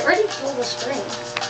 already pulled the string.